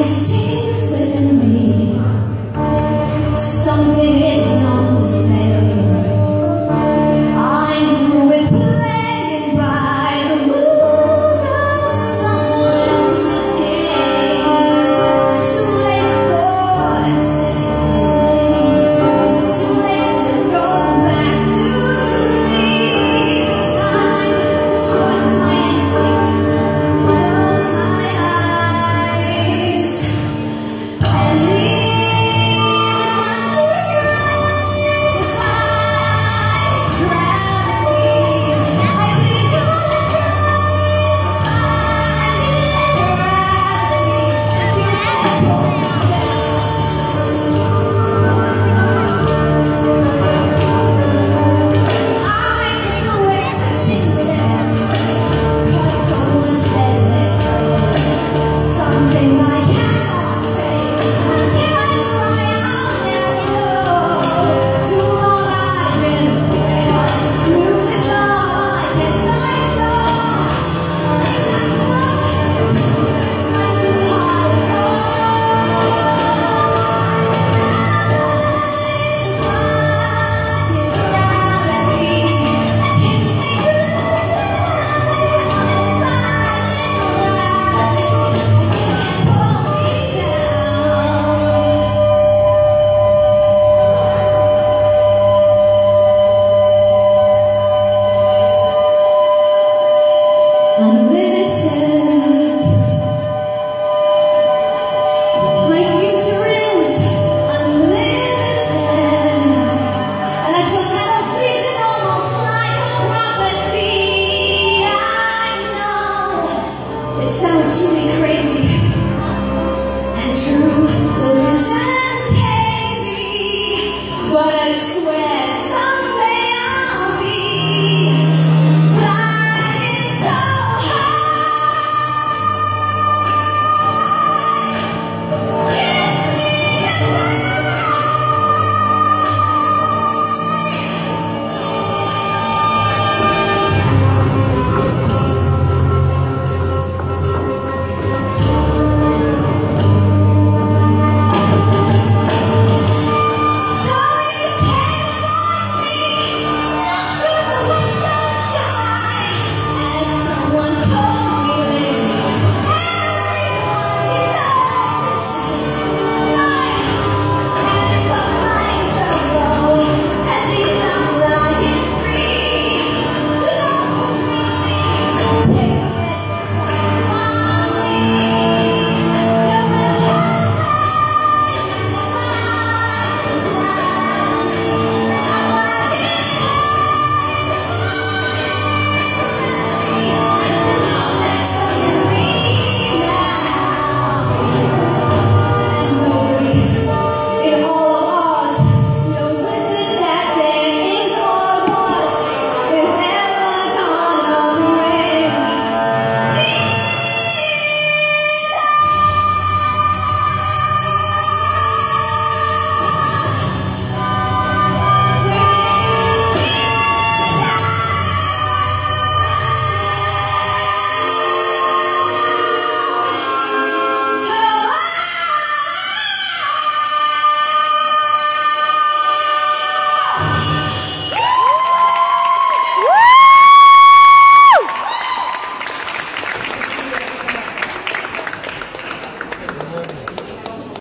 existe sounds really crazy.